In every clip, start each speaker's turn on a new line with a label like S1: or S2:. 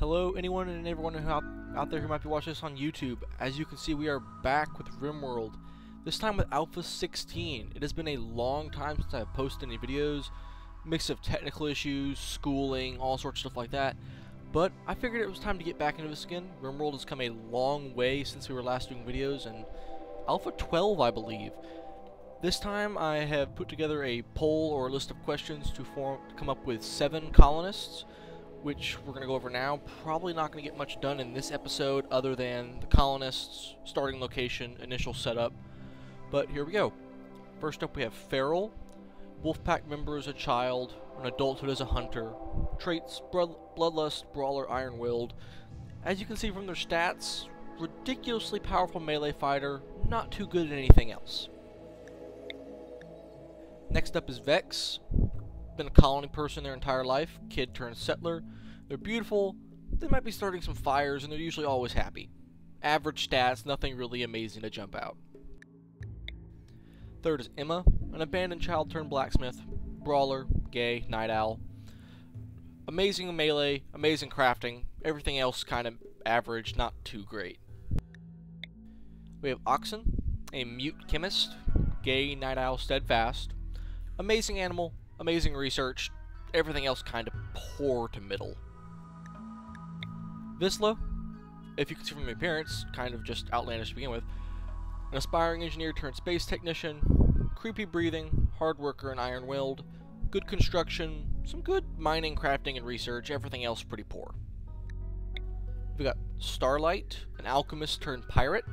S1: Hello, anyone and everyone who out, out there who might be watching this on YouTube. As you can see, we are back with RimWorld. This time with Alpha 16. It has been a long time since I've posted any videos. Mix of technical issues, schooling, all sorts of stuff like that. But I figured it was time to get back into this again. RimWorld has come a long way since we were last doing videos, and Alpha 12, I believe. This time I have put together a poll or a list of questions to form to come up with seven colonists which we're going to go over now. Probably not going to get much done in this episode other than the colonists, starting location, initial setup. But here we go. First up we have Feral, Wolfpack member as a child, an adulthood as a hunter, traits, Bloodlust, Brawler, Iron-Willed. As you can see from their stats, ridiculously powerful melee fighter, not too good at anything else. Next up is Vex, been a colony person their entire life, kid turned settler. They're beautiful, they might be starting some fires, and they're usually always happy. Average stats, nothing really amazing to jump out. Third is Emma, an abandoned child turned blacksmith, brawler, gay, night owl. Amazing melee, amazing crafting, everything else kind of average, not too great. We have Oxen, a mute chemist, gay, night owl, steadfast. Amazing animal, amazing research, everything else kind of poor to middle. Visla, if you can see from the appearance, kind of just outlandish to begin with, an aspiring engineer turned space technician, creepy breathing, hard worker and iron-willed, good construction, some good mining, crafting, and research, everything else pretty poor. We got Starlight, an alchemist turned pirate,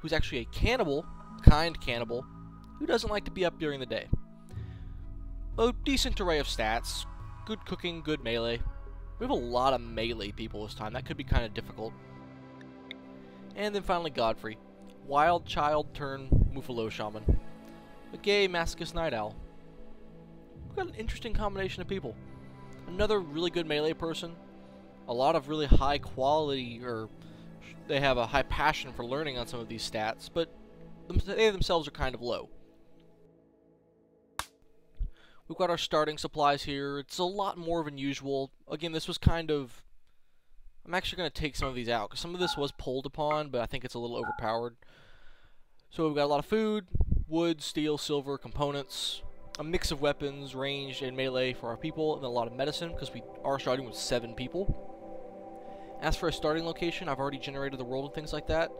S1: who's actually a cannibal, kind cannibal, who doesn't like to be up during the day a decent array of stats. Good cooking, good melee. We have a lot of melee people this time. That could be kind of difficult. And then finally Godfrey. Wild child turn Muffalo shaman. A gay masochist night owl. We've got an interesting combination of people. Another really good melee person. A lot of really high quality, or they have a high passion for learning on some of these stats, but they themselves are kind of low. We've got our starting supplies here. It's a lot more than usual. Again, this was kind of... I'm actually going to take some of these out, because some of this was pulled upon, but I think it's a little overpowered. So we've got a lot of food, wood, steel, silver, components, a mix of weapons, ranged, and melee for our people, and a lot of medicine, because we are starting with seven people. As for a starting location, I've already generated the world and things like that.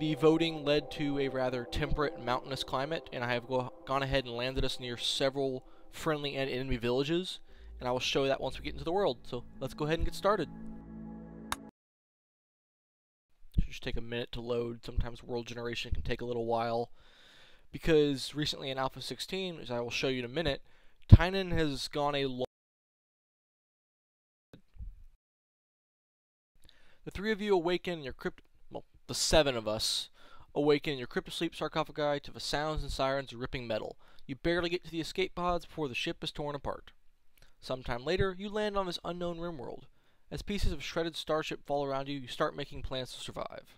S1: The voting led to a rather temperate mountainous climate, and I have go gone ahead and landed us near several friendly and enemy villages, and I will show you that once we get into the world. So let's go ahead and get started. Should just take a minute to load. Sometimes world generation can take a little while. Because recently in Alpha 16, as I will show you in a minute, Tynan has gone a long The three of you awaken in your crypt well, the seven of us awaken in your cryptosleep sarcophagi to the sounds and sirens of ripping metal. You barely get to the escape pods before the ship is torn apart. Sometime later, you land on this unknown rim world. As pieces of shredded starship fall around you, you start making plans to survive.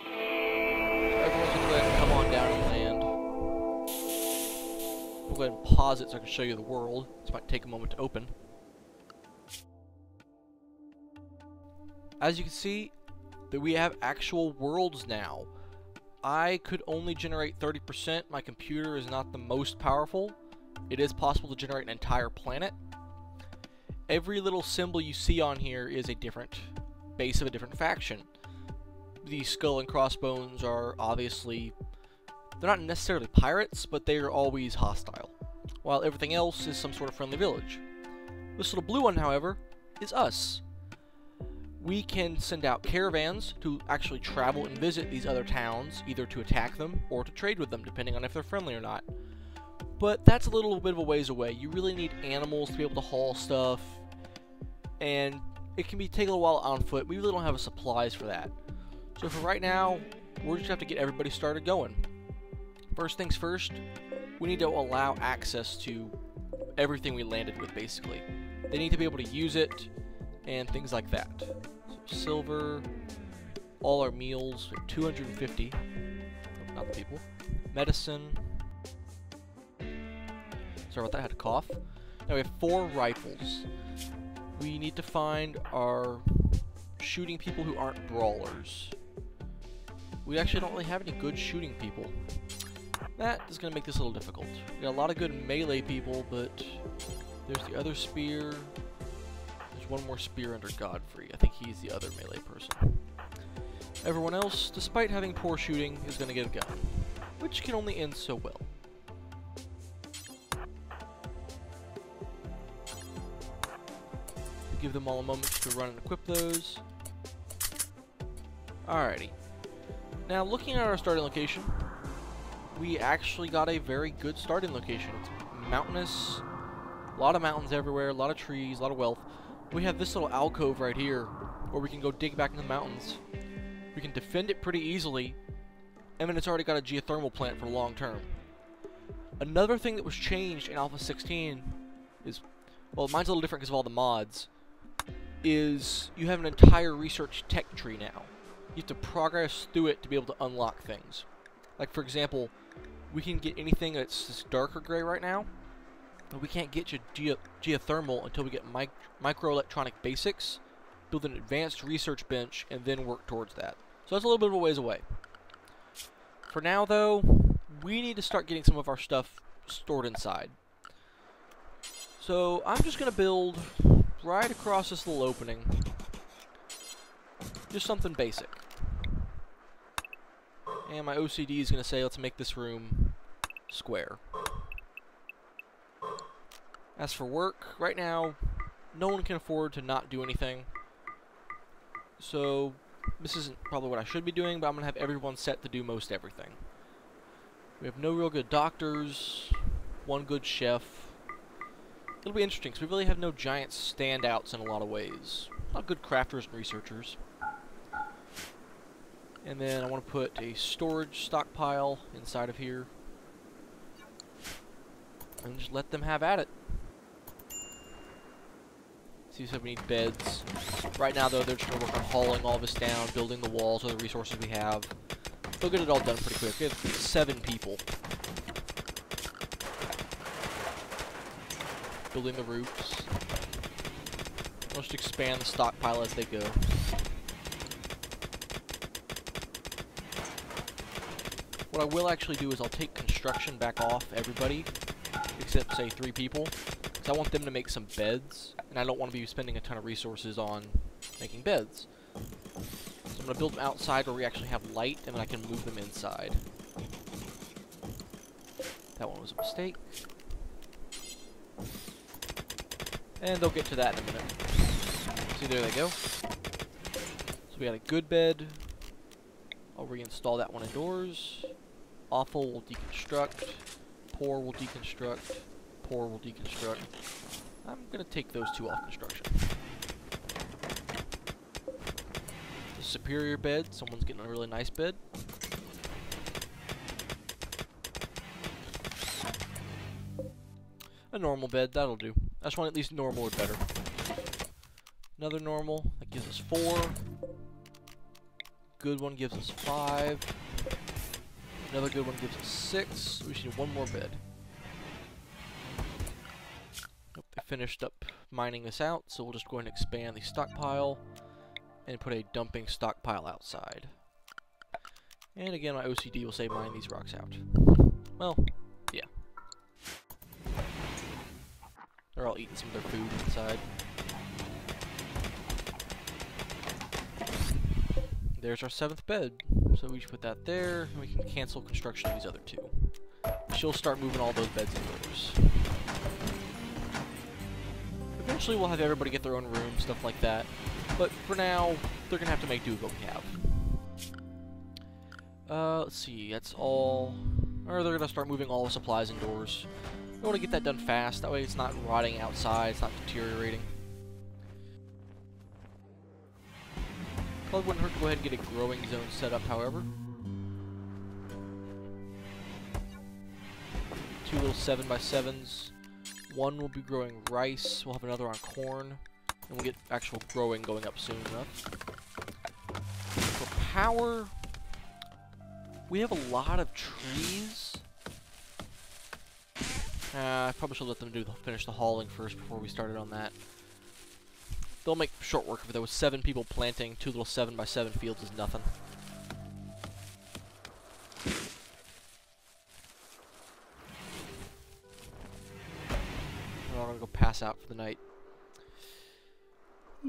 S1: Everyone can go ahead and come on down and land. We'll go ahead and pause it so I can show you the world. This might take a moment to open. As you can see, that we have actual worlds now. I could only generate 30%. My computer is not the most powerful. It is possible to generate an entire planet. Every little symbol you see on here is a different base of a different faction. The skull and crossbones are obviously, they're not necessarily pirates, but they are always hostile, while everything else is some sort of friendly village. This little blue one, however, is us we can send out caravans to actually travel and visit these other towns, either to attack them or to trade with them, depending on if they're friendly or not. But that's a little bit of a ways away. You really need animals to be able to haul stuff, and it can be take a little while on foot. We really don't have a supplies for that. So for right now, we're just have to get everybody started going. First things first, we need to allow access to everything we landed with, basically. They need to be able to use it, and things like that. So silver, all our meals, 250, not the people. Medicine. Sorry about that, I had a cough. Now we have four rifles. we need to find our shooting people who aren't brawlers. We actually don't really have any good shooting people. That is going to make this a little difficult. We got a lot of good melee people, but there's the other spear. One more spear under Godfrey. I think he's the other melee person. Everyone else, despite having poor shooting, is going to get a gun, which can only end so well. Give them all a moment to run and equip those. Alrighty. Now, looking at our starting location, we actually got a very good starting location. It's mountainous, a lot of mountains everywhere, a lot of trees, a lot of wealth. We have this little alcove right here where we can go dig back into the mountains. We can defend it pretty easily, and then it's already got a geothermal plant for long term. Another thing that was changed in Alpha 16 is, well, mine's a little different because of all the mods, is you have an entire research tech tree now. You have to progress through it to be able to unlock things. Like, for example, we can get anything that's this darker gray right now, but we can't get to ge geothermal until we get mic microelectronic basics, build an advanced research bench, and then work towards that. So that's a little bit of a ways away. For now, though, we need to start getting some of our stuff stored inside. So I'm just going to build right across this little opening. Just something basic. And my OCD is going to say, let's make this room square. As for work, right now, no one can afford to not do anything. So, this isn't probably what I should be doing, but I'm going to have everyone set to do most everything. We have no real good doctors, one good chef. It'll be interesting, because we really have no giant standouts in a lot of ways. Not good crafters and researchers. And then I want to put a storage stockpile inside of here. And just let them have at it. So we need beds. Right now, though, they're just going to work on hauling all this down, building the walls with the resources we have. They'll get it all done pretty quick. We have seven people. Building the roofs. Let's just expand the stockpile as they go. What I will actually do is I'll take construction back off everybody, except, say, three people. I want them to make some beds, and I don't want to be spending a ton of resources on making beds. I'm going to build them outside where we actually have light, and then I can move them inside. That one was a mistake. And they'll get to that in a minute. See, there they go. So we got a good bed. I'll reinstall that one indoors. Awful will deconstruct. Poor will deconstruct. Poor will deconstruct. I'm going to take those two off construction. The superior bed. Someone's getting a really nice bed. A normal bed, that'll do. I just want at least normal or better. Another normal, that gives us four. Good one gives us five. Another good one gives us six. We need one more bed. Nope, they finished up mining this out, so we'll just go and expand the stockpile and put a dumping stockpile outside. And again, my OCD will say mine these rocks out. Well, yeah. They're all eating some of their food inside. There's our seventh bed. So we should put that there, and we can cancel construction of these other two. She'll start moving all those beds indoors. Eventually we'll have everybody get their own room, stuff like that. But for now, they're gonna have to make do with what we have. Uh, let's see, that's all... Or they're gonna start moving all the supplies indoors. I want to get that done fast, that way it's not rotting outside, it's not deteriorating. Probably wouldn't hurt to go ahead and get a growing zone set up, however. Two little 7x7s. One will be growing rice, we'll have another on corn. And we'll get actual growing going up soon enough. For power, we have a lot of trees. Uh, I probably should let them do the, finish the hauling first before we started on that. they'll make short work of it. There was seven people planting two little seven by seven fields is nothing. Gonna go pass out for the night. A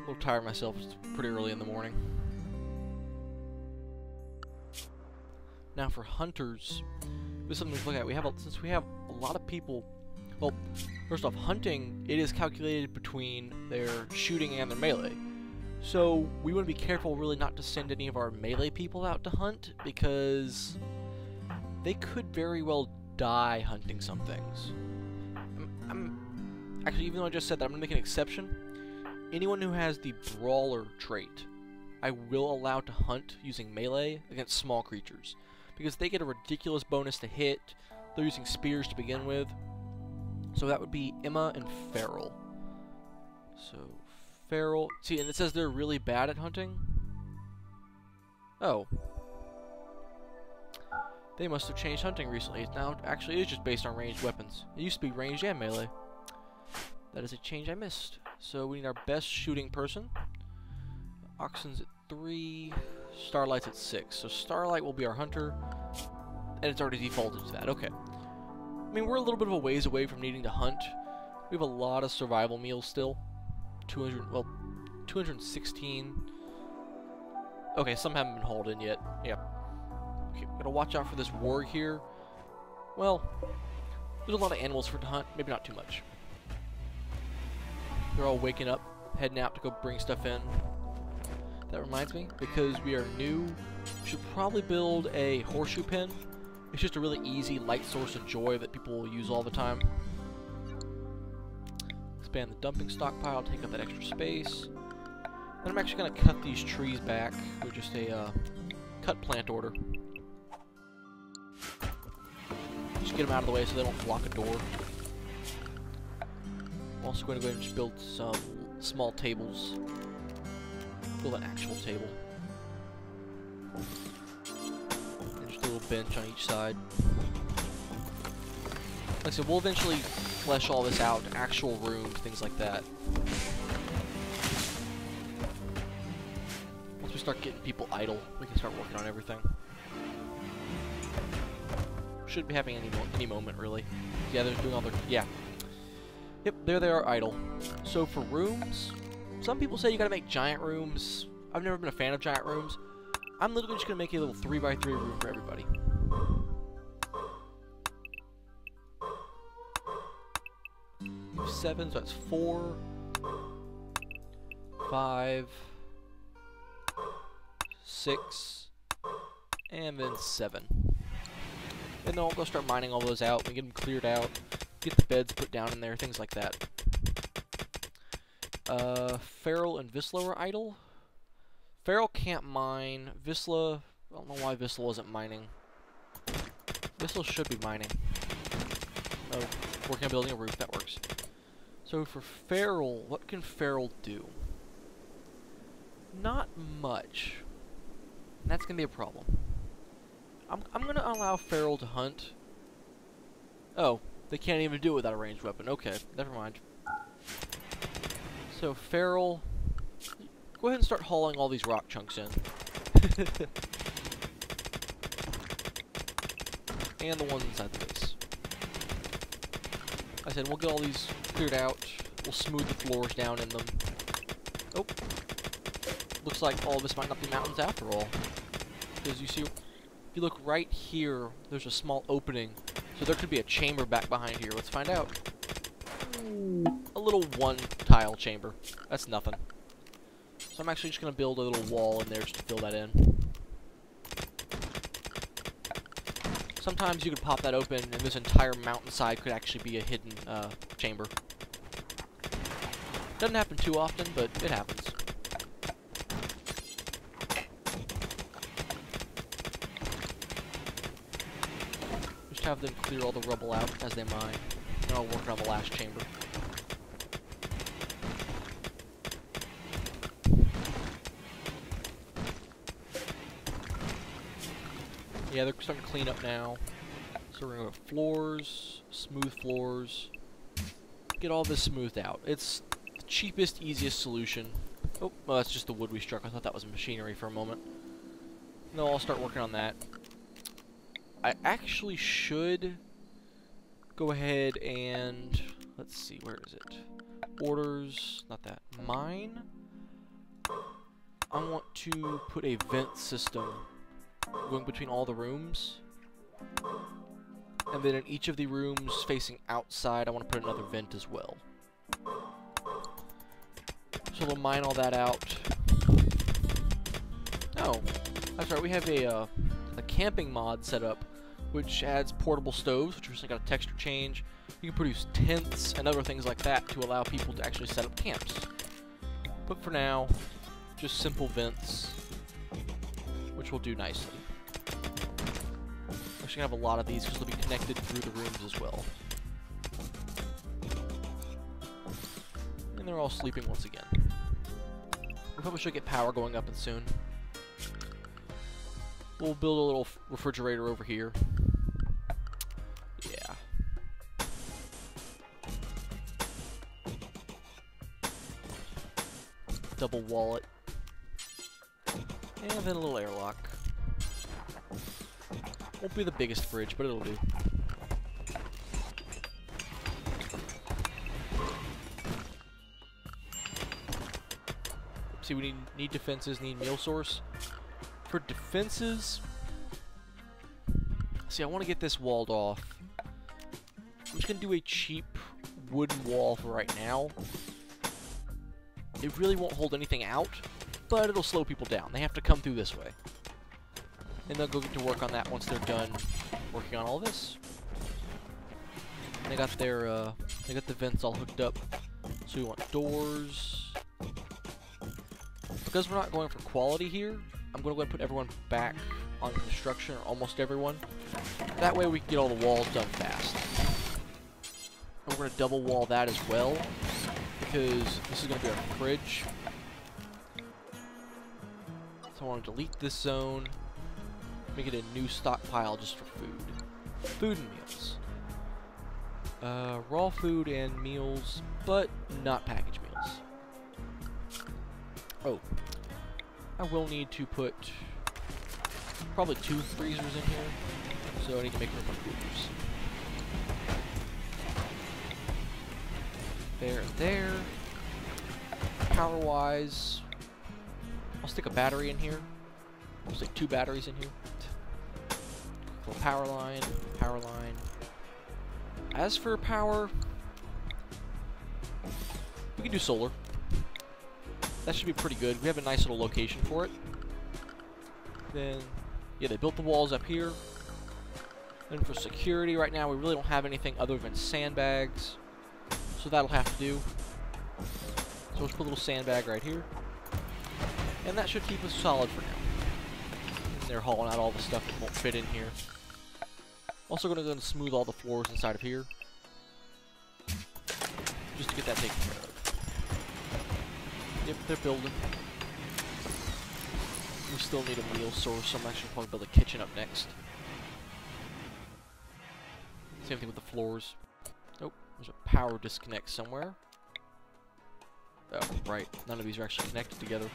S1: little tired myself. It's pretty early in the morning. Now for hunters, this is something to look at. We have a, since we have a lot of people. Well, first off, hunting it is calculated between their shooting and their melee. So we want to be careful, really, not to send any of our melee people out to hunt because they could very well die hunting some things. Actually, even though I just said that, I'm gonna make an exception. Anyone who has the brawler trait, I will allow to hunt using melee against small creatures because they get a ridiculous bonus to hit. They're using spears to begin with. So that would be Emma and Feral. So, Feral. See, and it says they're really bad at hunting. Oh. They must have changed hunting recently. It now actually is just based on ranged weapons. It used to be ranged and melee. That is a change I missed. So we need our best shooting person. Oxen's at 3. Starlight's at 6. So Starlight will be our hunter. And it's already defaulted to that. Okay. I mean, we're a little bit of a ways away from needing to hunt. We have a lot of survival meals still. 200, well, 216. Okay, some haven't been hauled in yet. Yeah. Okay, gotta watch out for this warg here. Well, there's a lot of animals for to hunt. Maybe not too much. They're all waking up, heading out to go bring stuff in. That reminds me, because we are new, we should probably build a horseshoe pin. It's just a really easy, light source of joy that people will use all the time. Expand the dumping stockpile, take up that extra space. And I'm actually going to cut these trees back with just a uh, cut plant order. Just get them out of the way so they don't block a door. I'm also going to go ahead and just build some small tables build an actual table. And just a little bench on each side. Like I said, we'll eventually flesh all this out, actual rooms, things like that. Once we start getting people idle, we can start working on everything. Should be having any, mo any moment, really. Yeah, they're doing all their... Yeah. Yep, there they are idle. So for rooms, some people say you gotta make giant rooms. I've never been a fan of giant rooms. I'm literally just gonna make a little 3x3 room for everybody. Seven, so that's four, five, six, and then seven. And then I'll go start mining all those out, and get them cleared out, get the beds put down in there, things like that. Uh, Feral and Visla are idle. Feral can't mine. Visla, I don't know why Visla wasn't mining. Visla should be mining. Oh, working on building a roof, that works. So for Feral, what can Feral do? Not much. And that's going to be a problem. I'm, I'm going to allow Feral to hunt. Oh, they can't even do it without a ranged weapon. Okay, never mind. So Feral, go ahead and start hauling all these rock chunks in. and the ones inside the base. I said we'll get all these cleared out. We'll smooth the floors down in them. Oh. Looks like all this might not be mountains after all. Because you see, if you look right here, there's a small opening. So there could be a chamber back behind here. Let's find out a little one tile chamber. That's nothing. So I'm actually just going to build a little wall in there just to fill that in. Sometimes you could pop that open and this entire mountainside could actually be a hidden uh, chamber. Doesn't happen too often, but it happens. Have them clear all the rubble out as they mine. And I'll work on the last chamber. Yeah, they're starting to clean up now. So we're to go floors, smooth floors. Get all this smoothed out. It's the cheapest, easiest solution. Oh, well, that's just the wood we struck. I thought that was machinery for a moment. No, I'll start working on that. I actually should go ahead and... Let's see, where is it? Orders, not that. Mine? I want to put a vent system going between all the rooms. And then in each of the rooms facing outside, I want to put another vent as well. So we'll mine all that out. Oh, that's right. We have a, uh, a camping mod set up, which adds portable stoves, which recently got a texture change. You can produce tents and other things like that to allow people to actually set up camps. But for now, just simple vents, which will do nicely. Actually, have a lot of these because they'll be connected through the rooms as well. And they're all sleeping once again. We probably should get power going up and soon. We'll build a little refrigerator over here. Double wallet. And then a little airlock. Won't be the biggest fridge, but it'll do. See, we need, need defenses, need meal source. For defenses... See, I want to get this walled off. I'm just going to do a cheap wooden wall for right now. It really won't hold anything out, but it'll slow people down. They have to come through this way. And they'll go get to work on that once they're done working on all this. They got their, uh, they got the vents all hooked up. So we want doors, because we're not going for quality here, I'm going to go and put everyone back on construction, or almost everyone. That way we can get all the walls done fast. And we're going to double wall that as well, because this is going to be our fridge. So I want to delete this zone, make it a new stockpile just for food. Food and meals. Uh, raw food and meals, but not packaged meals. Oh, I will need to put probably two freezers in here, so I need to make room for coolers. There there. Power-wise, I'll stick a battery in here. I'll stick two batteries in here. Little power line, power line. As for power, we can do solar. That should be pretty good. We have a nice little location for it. Then, yeah, they built the walls up here. Then for security, right now we really don't have anything other than sandbags. So that'll have to do. So let's put a little sandbag right here. And that should keep us solid for now. And they're hauling out all the stuff that won't fit in here. Also going to go and smooth all the floors inside of here. Just to get that taken care of. Yep, they're building. We still need a meal source, so I'm actually probably build a kitchen up next. Same thing with the floors. There's a power disconnect somewhere. Oh, right. None of these are actually connected together.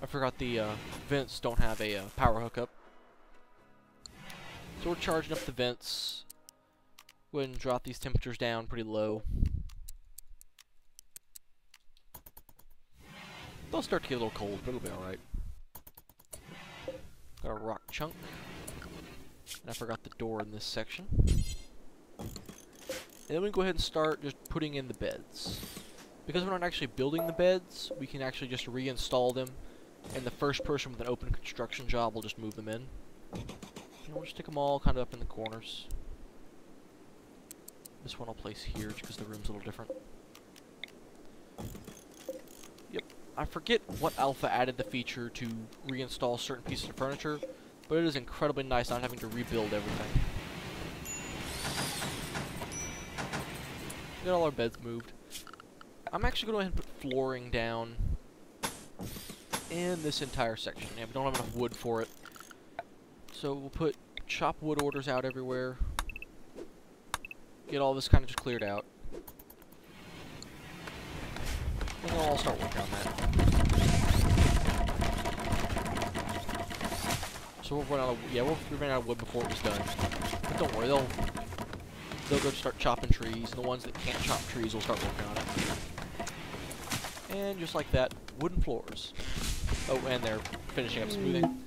S1: I forgot the uh, vents don't have a uh, power hookup. So we're charging up the vents. Go ahead and drop these temperatures down pretty low. They'll start to get a little cold, but it'll be alright. Got a rock chunk. And I forgot the door in this section. And then we go ahead and start just putting in the beds. Because we're not actually building the beds, we can actually just reinstall them. And the first person with an open construction job will just move them in. And we'll just stick them all kind of up in the corners. This one I'll place here just because the room's a little different. Yep, I forget what alpha added the feature to reinstall certain pieces of furniture, but it is incredibly nice not having to rebuild everything. Got all our beds moved. I'm actually going to go ahead and put flooring down in this entire section. Yeah, we don't have enough wood for it. So we'll put chop wood orders out everywhere. Get all this kind of just cleared out. And I'll start working on that. So we'll run out of yeah, we'll we out of wood before it was done. But don't worry, they'll they'll go start chopping trees, and the ones that can't chop trees will start working on it. And just like that, wooden floors. Oh, and they're finishing up smoothing.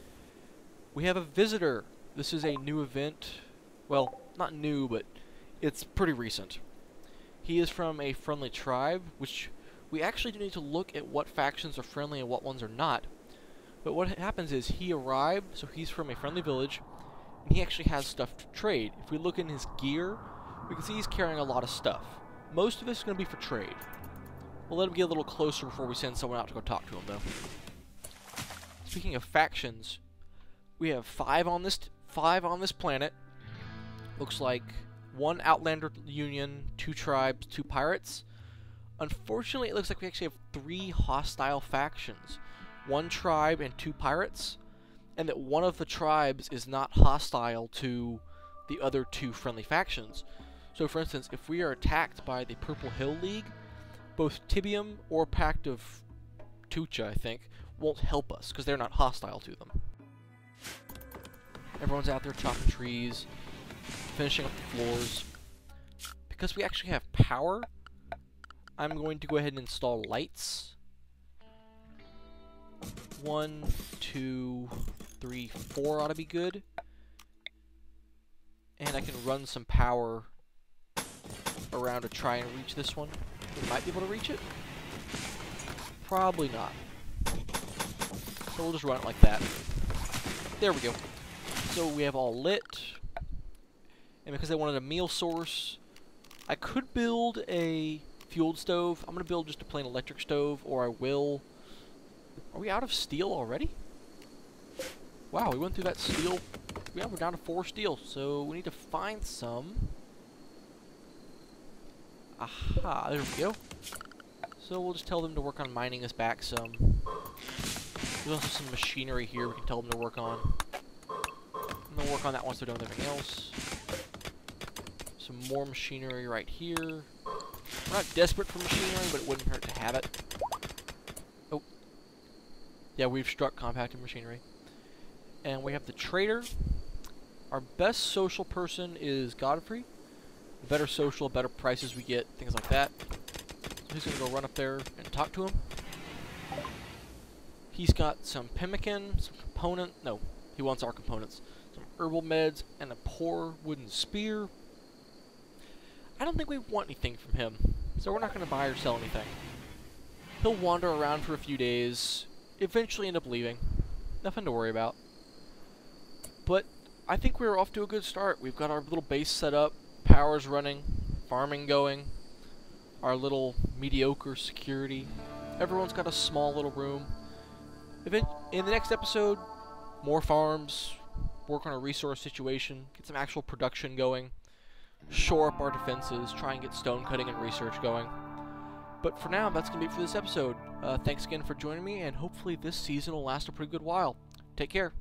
S1: We have a visitor. This is a new event. Well, not new, but it's pretty recent. He is from a friendly tribe, which we actually do need to look at what factions are friendly and what ones are not. But what happens is he arrived, so he's from a friendly village, and he actually has stuff to trade. If we look in his gear, we can see he's carrying a lot of stuff. Most of it's going to be for trade. We'll let him get a little closer before we send someone out to go talk to him, though. Speaking of factions, we have five on this five on this planet. Looks like one Outlander Union, two tribes, two pirates. Unfortunately, it looks like we actually have three hostile factions. One tribe and two pirates. And that one of the tribes is not hostile to the other two friendly factions. So for instance, if we are attacked by the Purple Hill League, both Tibium or Pact of Tucha, I think, won't help us, because they're not hostile to them. Everyone's out there chopping trees, finishing up the floors. Because we actually have power, I'm going to go ahead and install lights. One, two, three, four ought to be good. And I can run some power around to try and reach this one. We might be able to reach it. Probably not. So we'll just run it like that. There we go. So we have all lit. And because I wanted a meal source, I could build a fueled stove. I'm going to build just a plain electric stove, or I will... Are we out of steel already? Wow, we went through that steel. Yeah, we're down to four steel, so we need to find some. Aha, there we go. So we'll just tell them to work on mining us back some. There's also some machinery here we can tell them to work on. And they'll work on that once they're done with everything else. Some more machinery right here. We're not desperate for machinery, but it wouldn't hurt to have it. Oh. Yeah, we've struck compacted machinery. And we have the trader. Our best social person is Godfrey. The better social, better prices we get, things like that. So he's to go run up there and talk to him. He's got some pemmican, some component. No, he wants our components. Some herbal meds and a poor wooden spear. I don't think we want anything from him, so we're not to buy or sell anything. He'll wander around for a few days, eventually end up leaving. Nothing to worry about. But I think we're off to a good start. We've got our little base set up, power's running, farming going, our little mediocre security. Everyone's got a small little room. In the next episode, more farms, work on a resource situation, get some actual production going, shore up our defenses, try and get stone cutting and research going. But for now, that's going to be it for this episode. Uh, thanks again for joining me, and hopefully this season will last a pretty good while. Take care.